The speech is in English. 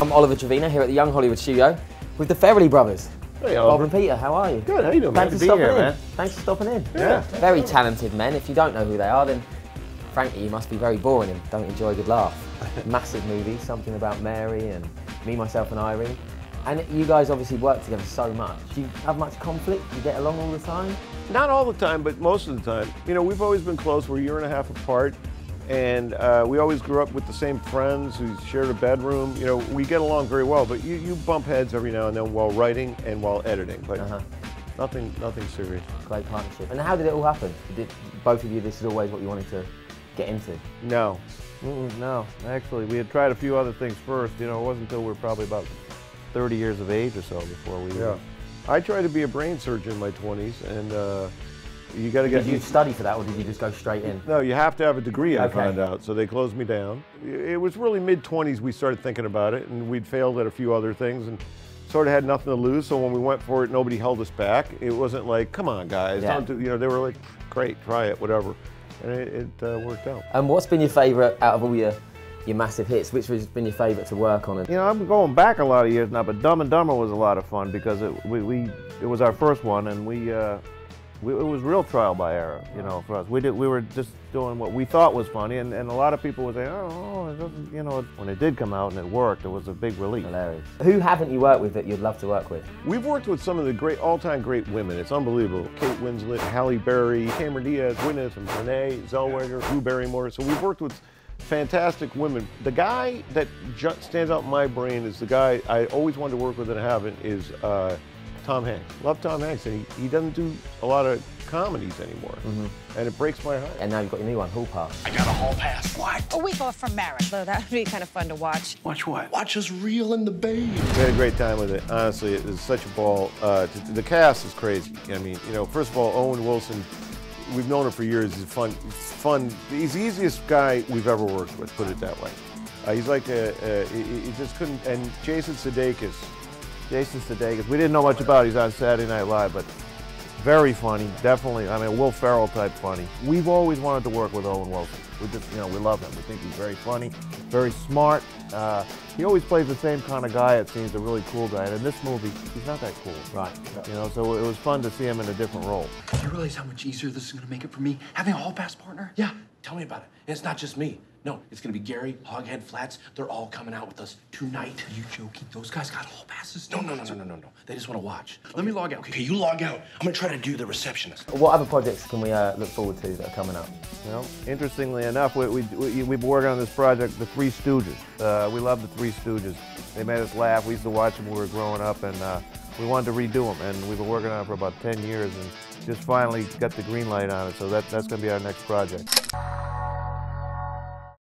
I'm Oliver Trevena here at the Young Hollywood Studio with the Farrelly brothers. Hey, Bob and Peter, how are you? Good, how you doing, man? Thanks for Good stopping here, in. man. Thanks for stopping in. Yeah. Very talented men. If you don't know who they are, then frankly, you must be very boring and don't enjoy a good laugh. Massive movie, something about Mary and me, myself, and Irene. And you guys obviously work together so much. Do you have much conflict? Do you get along all the time? Not all the time, but most of the time. You know, we've always been close. We're a year and a half apart. And uh, we always grew up with the same friends who shared a bedroom. You know, we get along very well, but you, you bump heads every now and then while writing and while editing. But Uh-huh. nothing nothing serious. Great partnership. And how did it all happen? Did both of you, this is always what you wanted to get into? No. Mm-mm, no, actually, we had tried a few other things first. You know, it wasn't until we were probably about 30 years of age or so before we. Yeah. I tried to be a brain surgeon in my 20s, and uh, you got to get. Did you study for that or did you just go straight in? No, you have to have a degree, I Okay. found out. So they closed me down. It was really mid 20s we started thinking about it, and we'd failed at a few other things and sort of had nothing to lose. So when we went for it, nobody held us back. It wasn't like, come on, guys, Yeah. don't do, you know, they were like, great, try it, whatever. And it, it uh, worked out. And what's been your favourite out of all your, your massive hits? Which has been your favourite to work on? You know, I'm going back a lot of years now, but Dumb and Dumber was a lot of fun because it, we, we it was our first one, and we, uh, we it was real trial by error. You know, for us, we did we were just doing what we thought was funny, and, and a lot of people would say, oh, oh, it doesn't, you know, when it did come out and it worked, it was a big relief. Hilarious. Who haven't you worked with that you'd love to work with? We've worked with some of the great, all-time great women. It's unbelievable. Kate Winslet, Halle Berry, Cameron Diaz, Gwyneth, and Renee Zellweger, Drew Barrymore. So we've worked with fantastic women. The guy that ju- stands out in my brain is the guy I always wanted to work with and I haven't is uh, Tom Hanks. Love Tom Hanks, and he, he doesn't do a lot of comedies anymore, and it breaks my heart. And now you've got your new one, Hall Pass. I got a hall pass. What? A week off from marriage, though that would be kind of fun to watch. Watch what? Watch us reel in the babe. We had a great time with it. Honestly, it was such a ball. Uh, t- t- the cast is crazy. I mean, you know, first of all, Owen Wilson. We've known him for years. He's fun. Fun. He's the easiest guy we've ever worked with. Put it that way. Uh, he's like a, a, he, he just couldn't. And Jason Sudeikis. Jason Sudeikis. We didn't know much about. He's on Saturday Night Live, but very funny. Definitely. I mean, Will Ferrell type funny. We've always wanted to work with Owen Wilson. We just, you know, we love him. We think he's very funny, very smart. Uh, he always plays the same kind of guy. It seems a really cool guy. And in this movie, he's not that cool. Right. You know, so it was fun to see him in a different role. You realize how much easier this is gonna make it for me? Having a hall pass partner? Yeah, tell me about it. And it's not just me. No, it's gonna be Gary, Hoghead Flats. They're all coming out with us tonight. Are you joking? Those guys got hall passes? No, no, no, no, no, no, no. They just wanna watch. Let me log out. Okay, you log out. I'm gonna try to do the receptionist. What other projects can we uh, look forward to that are coming up? You know, interestingly enough, we, we, we, we've been working on this project, The Three Stooges. Uh, we love The Three Stooges. They made us laugh. We used to watch them when we were growing up, and uh, we wanted to redo them. And we've been working on it for about 10 years, and just finally got the green light on it. So that, that's going to be our next project.